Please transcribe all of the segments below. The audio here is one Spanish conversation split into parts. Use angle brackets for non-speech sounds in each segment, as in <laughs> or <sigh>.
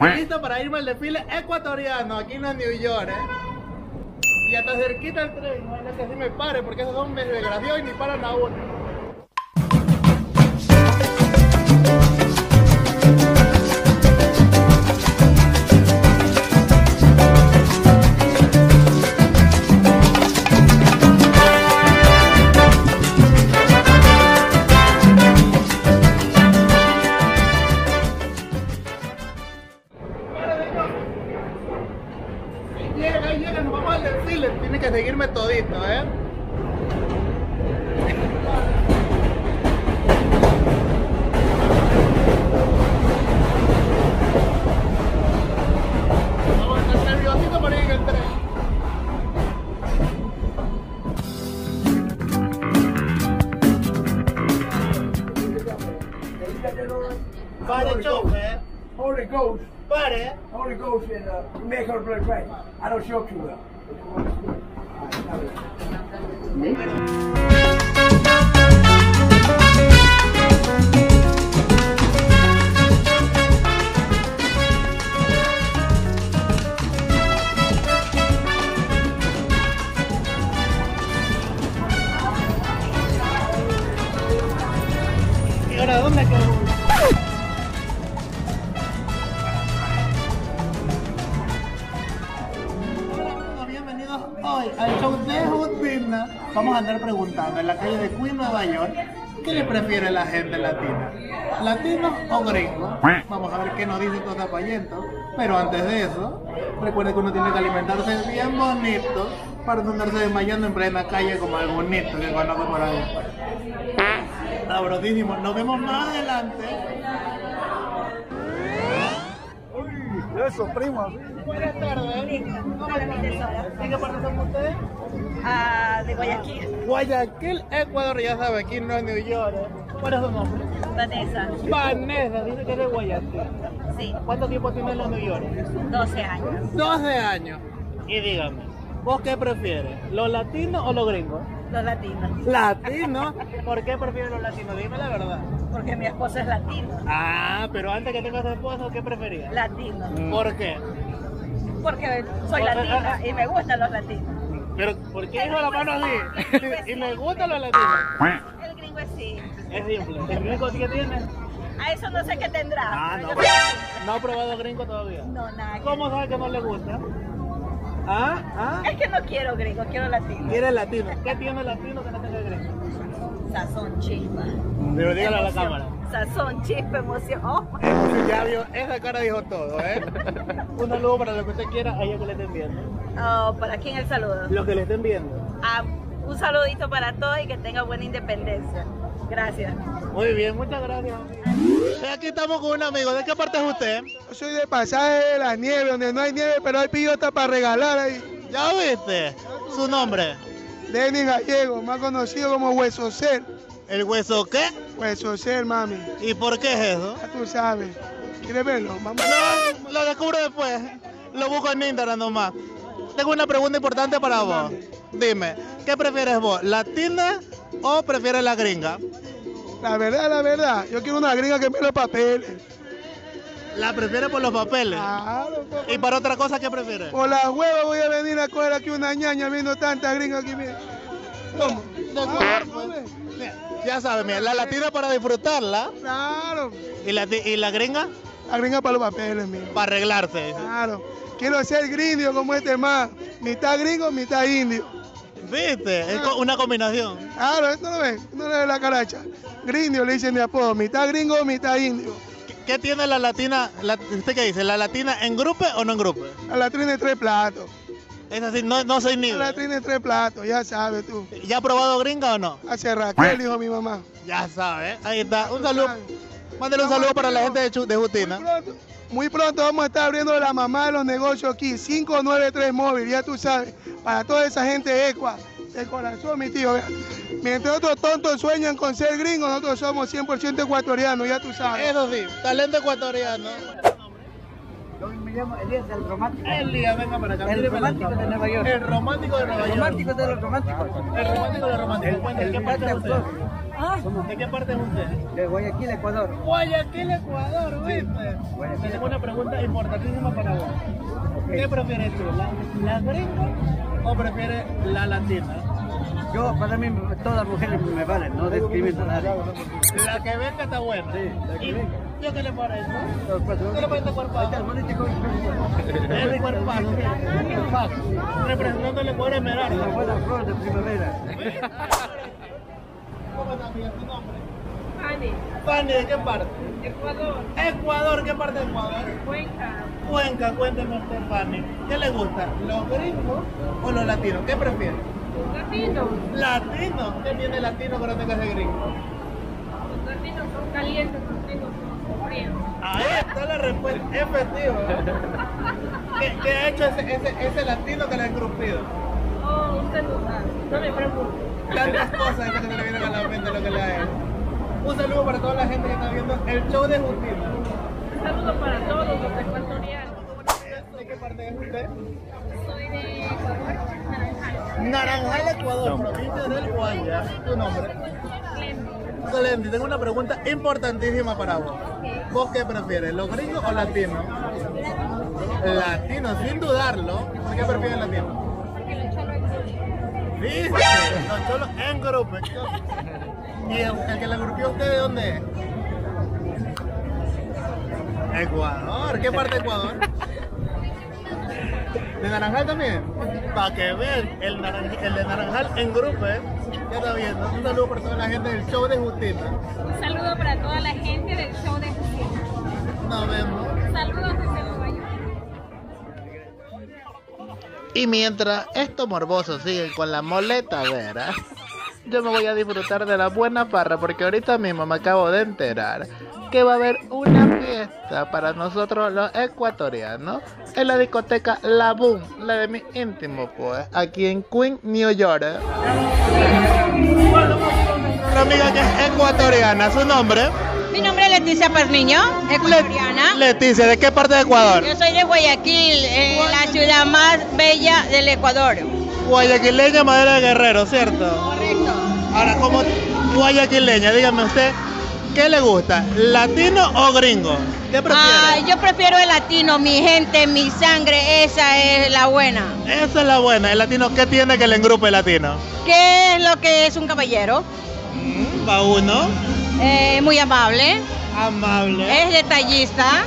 Listo para irme al desfile ecuatoriano, aquí en New York, ¿eh? Y hasta cerquita el tren, no que así me pare, porque esos son desgraciados y ni paran a uno. Ghost, Pare. Holy Ghost, and uh, make her blood right. I don't show too well. De. Vamos a andar preguntando en la calle de Queen, Nueva York, ¿qué le prefiere la gente latina? ¿Latino o gringo? Vamos a ver qué nos dice todo Zapayento. Pero antes de eso, recuerde que uno tiene que alimentarse bien bonito para no andarse desmayando en plena calle como algún nito que conozco por ahí. Sabrosísimo. Nos vemos más adelante. Eso, prima. Buenas tardes. ¿Cómo están? ¿De qué parte son ustedes? Ah, de Guayaquil, Guayaquil, Ecuador, ya sabe, aquí no es New York. ¿eh? ¿Cuál es su nombre? Vanessa. Vanessa, dice que es de Guayaquil. Sí, ¿Cuánto tiempo tiene en New York? 12 años. 12 años. Y dígame, ¿vos qué prefieres? ¿Los latinos o los gringos? Los latinos. ¿Latinos? ¿Por qué prefieres los latinos? Dime la verdad. Porque mi esposo es latino. Ah, pero antes que tengas esposo, ¿qué preferías? Latino. ¿Por qué? Porque soy latina y me gustan los latinos. Pero, ¿por qué dijo la mano así? <laughs> y me gustan los latinos. El gringo es sí. Es simple. ¿El gringo qué tiene? A eso no sé qué tendrá. Ah, no. que No ha probado gringo todavía. sí. No, nada. que- ¿Cómo sabe que no le gusta? ¿Ah? ¿Ah? Es que no quiero gringo, quiero latino. Quiere latino. ¿Qué tiene latino que no tenga gringo? Sazón, chispa. Pero dígale a la cámara. Sazón, chispa, emoción. Oh, Ya vio, esa cara dijo todo, ¿eh? Un saludo para los que usted quiera, a ellos que le estén viendo. oh, ¿Para quién el saludo? Los que le estén viendo. Ah, un saludito para todos y que tengan buena independencia. Gracias. Muy bien, muchas gracias. Aquí estamos con un amigo. ¿De qué parte es usted? Yo soy de pasaje de la nieve, donde no hay nieve, pero hay pillota para regalar ahí. ¿Ya viste? Su nombre. Denis Gallego, más conocido como Hueso Cel. ¿El hueso qué? Hueso Cel, mami. ¿Y por qué es eso? Ya tú sabes. ¿Quieres verlo? Vamos. No, lo descubro después. Lo busco en Instagram nomás. Tengo una pregunta importante para vos. Dime, ¿qué prefieres vos? ¿Latina o prefieres la gringa? La verdad, la verdad. Yo quiero una gringa que me los papeles. ¿La prefieres por los papeles? Claro, po- ¿Y para otra cosa qué prefieres? Por las huevas voy a venir a coger aquí una ñaña viendo tantas gringas aquí. mira. ¿Cómo? De Ah. Mira, Ya sabes, mira, la latina para disfrutarla Claro. y la, y la gringa La gringa para los papeles, mío. para arreglarse. Claro. Quiero ser grindio como este man. Mitad gringo, mitad indio. ¿Viste? Es una combinación. Claro, esto lo ves. No le ve la caracha. Grindio le dicen de apodo. Mitad gringo, mitad indio. ¿Qué- ¿Qué tiene la latina? la- ¿Usted qué dice? ¿La latina en grupo o no en grupo? La latrina de tres platos. Es así, no, no soy La ni. latrina de tres platos, ya sabes tú. ¿Ya ha probado gringa o no? Hace Raquel, dijo mi mamá. Ya sabes. Ahí está. Un saludo. Mándale un saludo para la gente de, de Muy Justina. pronto, muy pronto vamos a estar abriendo la mamá de los negocios aquí, 593 móvil, ya tú sabes, para toda esa gente ecua, de corazón, mi tío. Mientras otros tontos sueñan con ser gringos, nosotros somos 100% ecuatorianos, ya tú sabes. Eso sí, talento ecuatoriano. Me llamo Elías, el romántico. Elías, venga para acá. El romántico de. Nueva York. El romántico de Nueva El York. romántico de los románticos. El romántico de los románticos. ¿De qué parte es usted? ¿De qué parte es usted? De Guayaquil, Ecuador. Guayaquil, Ecuador, ¿viste? Guayaquil. Tengo una pregunta importantísima para vos. ¿Qué prefieres tú, la, la gringa o prefieres la latina? Yo, para mí, todas las mujeres me valen, no discrimino a nadie. La que venga está buena. Sí, la que ¿Y venga. ¿Yo qué le parece? Pues, ¿Qué le parece cuerpazo? el cuerpazo. Cuerpazo. Representando el Una Esmeralda. buena flor de primavera. <laughs> ¿Cómo está, amiga? ¿Tu nombre? Fanny, Fanny, ¿de qué parte? Ecuador, Ecuador, ¿qué parte de Ecuador? Cuenca, Cuenca, cuénteme usted, Fanny. ¿Qué le gusta? ¿Los gringos o los latinos? ¿Qué prefiere? Latinos, ¿Latino? ¿Qué tiene latino que no tenga ese gringo? los latinos son calientes, los gringos son fríos. Ahí está la respuesta, efectiva. ¿Qué, qué ha hecho ese, ese, ese latino que le ha engrupido? Oh, usted no sabe, no me pregunte. Tantas cosas que se le vienen a la mente lo que le ha hecho. Un saludo para toda la gente que está viendo el show de Justina. Un saludo para todos los ecuatorianos. ¿De qué parte es usted? Soy de Ecuador, Naranjal. Naranjal, Ecuador, provincia del Guaya. ¿Tu nombre? Glendy, tengo una pregunta importantísima para vos. ¿Vos qué prefieres, los gringos o latinos? Latinos, sin dudarlo. ¿Por qué prefieres latinos? ¿Viste? Los cholos en grupo. <laughs> ¿Y el, el que le grupió a usted de dónde es? Ecuador. ¿Qué parte de Ecuador? ¿De Naranjal también? Para que vean, el, el de Naranjal en grupo, ¿eh? Ya está viendo. Un saludo para toda la gente del show de Justina. Un saludo para toda la gente del show de Justicia. Nos vemos. Saludos desde Nueva York. Y mientras estos morbosos siguen con la moleta vera, yo me voy a disfrutar de la buena farra porque ahorita mismo me acabo de enterar que va a haber una fiesta para nosotros los ecuatorianos en la discoteca La Boom, la de mi íntimo pues, aquí en Queen, New York. Una amiga que es ecuatoriana, ¿su nombre? Mi nombre es Leticia Perniño, ecuatoriana. Leticia, ¿de qué parte de Ecuador? Yo soy de Guayaquil, en la ciudad más bella del Ecuador. Guayaquileña, madera de guerrero, ¿cierto? Correcto. Ahora, como guayaquileña, dígame usted, ¿qué le gusta? ¿Latino o gringo? ¿Qué prefiere? Ah, yo prefiero el latino, mi gente, mi sangre, esa es la buena. Esa es la buena. ¿El latino qué tiene que le engrupe el latino? ¿Qué es lo que es un caballero? Va uno, Eh, muy amable, amable, es detallista,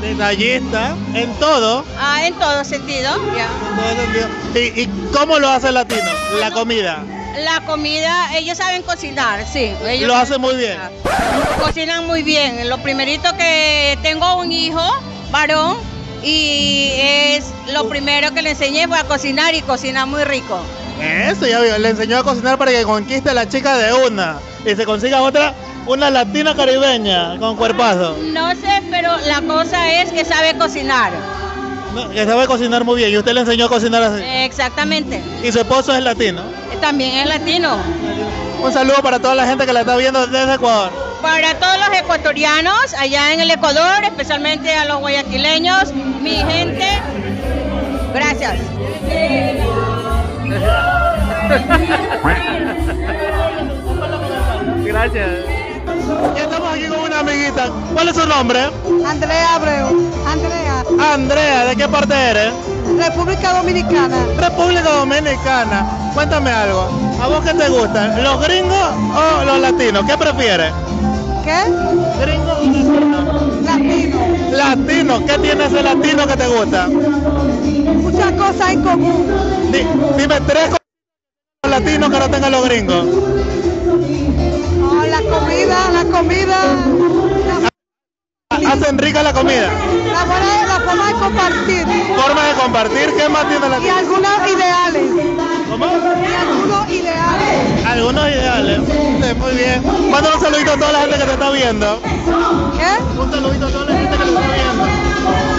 detallista, en todo. ah, en todo sentido. ya. en todo sentido. ¿Y, y cómo lo hace el latino? La comida. La comida, ellos saben cocinar, sí. ellos Lo saben hace muy bien. Cocinan muy bien. Lo primerito que tengo un hijo, varón, y es lo primero que le enseñé fue a cocinar y cocina muy rico. Eso ya vio, le enseñó a cocinar para que conquiste a la chica de una y se consiga otra, una latina caribeña con cuerpazo. No sé, pero la cosa es que sabe cocinar. No, que sabe cocinar muy bien y usted le enseñó a cocinar así. Exactamente. Y su esposo es latino. También es latino. Un saludo para toda la gente que la está viendo desde Ecuador. Para todos los ecuatorianos allá en el Ecuador, especialmente a los guayaquileños, mi gente, gracias. <laughs> Gracias. Ya estamos aquí con una amiguita. ¿Cuál es su nombre? Andrea Abreu. Andrea, Andrea, ¿de qué parte eres? República Dominicana. República Dominicana. Cuéntame algo. ¿A vos qué te gusta? ¿Los gringos o los latinos? ¿Qué prefieres? ¿Qué? ¿Gringos o latinos? Latino. Latino, ¿qué tiene ese latino que te gusta? Muchas cosas en común. Di- dime tres cosas latinos que no tengan los gringos. La comida, la comida. La, Hacen rica la comida. la la forma de compartir. Forma de compartir, ¿qué más tiene Y latino? algunos ideales. ¿Cómo? Y algunos ideales. Algunos ideales. Sí, muy bien. Manda un saludito a toda la gente que te está viendo. ¿Qué? Un saludito a toda la gente que te está viendo.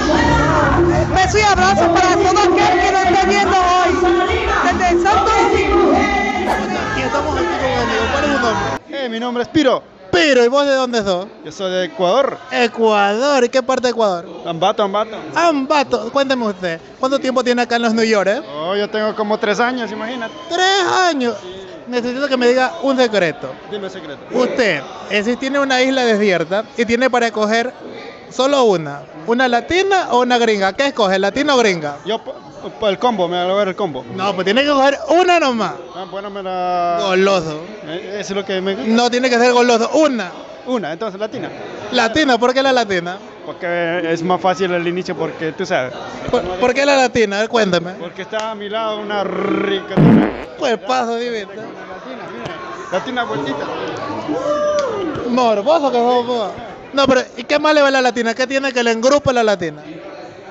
Eh, mi nombre es Piro. Pero, ¿y vos de dónde sos? Yo soy de Ecuador. Ecuador. ¿Y qué parte de Ecuador? Ambato, Ambato. Ambato. Cuénteme usted. ¿Cuánto tiempo tiene acá en los New York? eh? Oh, yo tengo como tres años, imagínate. Tres años. necesito que me diga un secreto. Dime secreto. Usted, eh, si tiene una isla desierta y tiene para escoger solo una, ¿una latina o una gringa? ¿Qué escoge, latina o gringa? Yo, el combo, me voy a ver el combo. No, pues tiene que coger una nomás. Ah, bueno, me la... Goloso. Eh, Eso es lo que me. No tiene que ser goloso, una. Una, entonces latina. Latina, ¿por qué la latina? Porque es más fácil al inicio porque tú sabes. ¿Por, por qué la latina? A ver, cuéntame. Porque está a mi lado una rica... Pues paso, divino. Latina, mira. Latina vueltita. Morboso que sos vos. No, pero ¿y qué más le va a la latina? ¿Qué tiene que le engrupe la latina?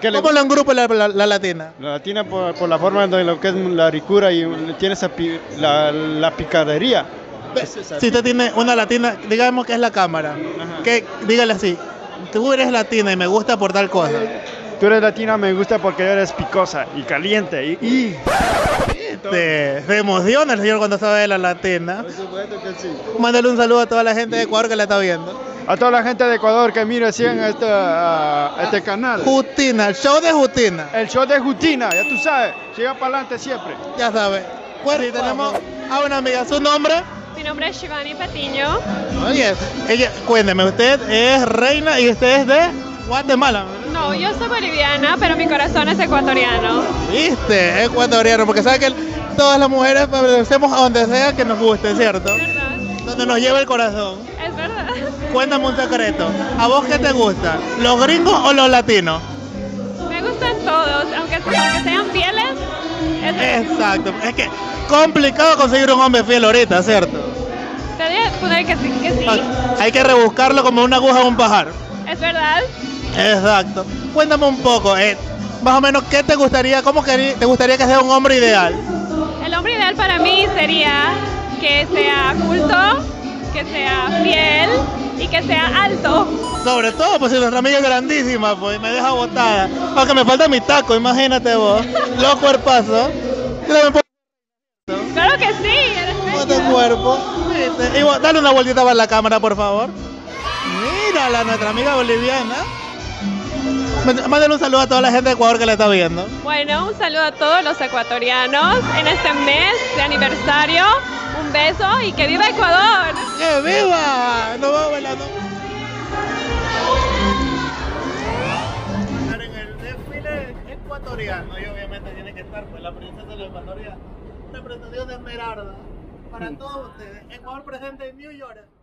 ¿Qué le ¿Cómo le engrupe la, la- la latina? La latina por, por la forma de lo que es la ricura y tiene esa pi- la, la picadería. Si usted tiene una latina, digamos que es la cámara, Ajá. que dígale así, tú eres latina y me gusta por tal cosa. Tú eres latina, me gusta porque eres picosa y caliente. Y, y- Este, se emociona el señor cuando sabe de la latina. Por supuesto que sí. Mándale un saludo a toda la gente de Ecuador que la está viendo. A toda la gente de Ecuador que mire sigan este, ah, este canal. Justina, el show de Justina. El show de Justina, ya tú sabes. Siga para adelante siempre. Ya sabes. Bueno, y tenemos a una amiga, su nombre. Mi nombre es Shivani Patiño. Oye, ella, cuénteme, usted es reina y usted es de Guatemala. No, yo soy boliviana, pero mi corazón es ecuatoriano. Viste, ecuatoriano, porque sabe que todas las mujeres pertenecemos a donde sea que nos guste, ¿cierto? ¿Verdad? Donde nos lleve el corazón. Verdad. Cuéntame un secreto. ¿A vos qué te gusta? ¿Los gringos o los latinos? Me gustan todos, aunque, aunque sean fieles. Es, Exacto. Es que complicado conseguir un hombre fiel ahorita, ¿cierto? te voy a poner que sí, que sí. Hay que rebuscarlo como una aguja en un pajar. Es verdad. Exacto. Cuéntame un poco, eh, más o menos, ¿qué te gustaría, cómo querí- te gustaría que sea un hombre ideal? El hombre ideal para mí sería que sea culto, que sea fiel y que sea alto. Sobre todo, pues si nuestra amiga es grandísima, pues, y me deja botada. Aunque me falta mi taco, imagínate vos. Los cuerpazos. Por Claro que sí, eres este cuerpo. ¿Viste? Y vos, dale una vueltita para la cámara, por favor. Mírala, nuestra amiga boliviana. Mándale un saludo a toda la gente de Ecuador que la está viendo. Bueno, un saludo a todos los ecuatorianos en este mes de aniversario. Beso y que viva Ecuador. ¡Que viva! Nos vamos bailando. En el desfile ecuatoriano y obviamente tiene que estar pues la princesa de la Ecuatoria, representación de Esmeralda. Para todos ustedes, Ecuador presente en New York.